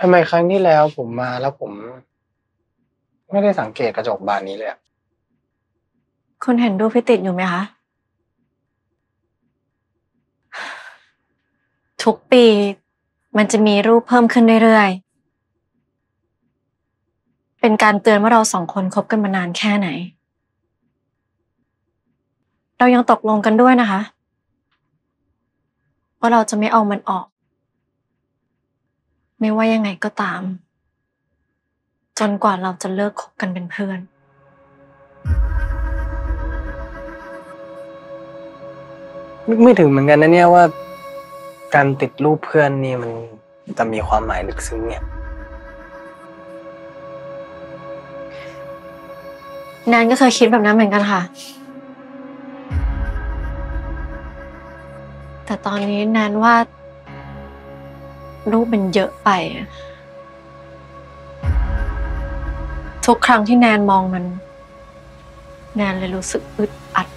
ทำไมครั้งที่แล้วผมมาแล้วผม ไม่ได้สังเกตกระจกบานนี้เลยอะคุณเห็นรูปที่ติดอยู่ไหมคะ ทุกปีมันจะมีรูปเพิ่มขึ้นเรื่อยๆ เป็นการเตือนว่าเราสองคนคบกันมานานแค่ไหน เรายังตกลงกันด้วยนะคะ ว่าเราจะไม่เอามันออก ไม่ว่ายังไงก็ตาม จนกว่าเราจะเลิกคบกันเป็นเพื่อน นึกไม่ถึงเหมือนกันนะเนี่ยว่า การติดรูปเพื่อนนี่มันจะมีความหมายลึกซึ้งเนี่ย แนนก็เคยคิดแบบนั้นเหมือนกันค่ะ แต่ตอนนี้แนนว่า รูปมันเยอะไปอะทุกครั้งที่แนนมองมัน แนนเลยรู้สึกอึดอัด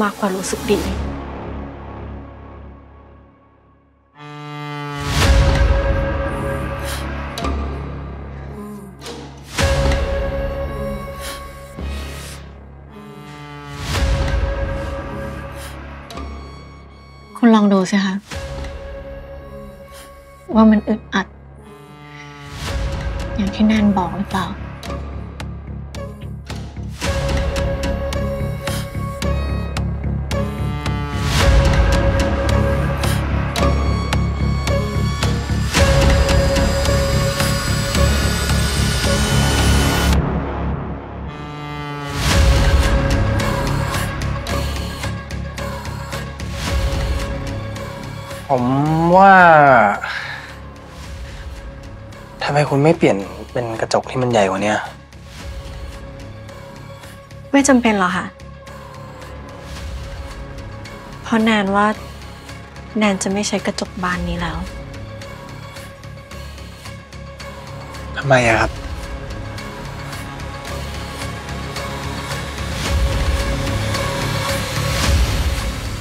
มากกว่ารู้สึกดีคุณลองดูสิคะ ว่ามันอึดอัด อย่างที่แนนบอกหรือเปล่า ผมว่า ทำไมคุณไม่เปลี่ยนเป็นกระจกที่มันใหญ่กว่าเนี้ยไม่จำเป็นหรอกค่ะเพราะแนนว่าแนนจะไม่ใช้กระจกบานนี้แล้วทำไมอะครับ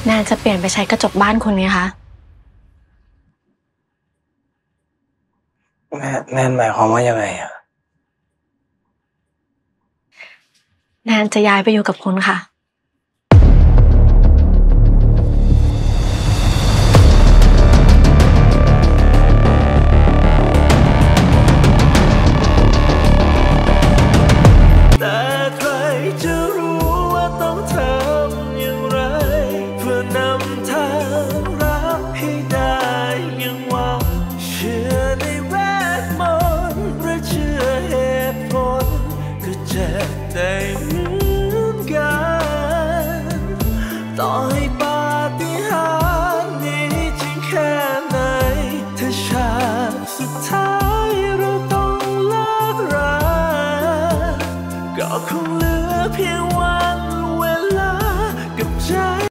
แนนจะเปลี่ยนไปใช้กระจกบ้านคุณไงคะ แนแนนหมายความว่ายังไงอะแนนจะย้ายไปอยู่กับคุณค่ะ ได้เหมือนกัน ต่อให้ปาฏิหาริย์นี้จริงแค่ไหนถ้าชาติสุดท้ายเราต้องเลิกราก็คงเหลือเพียง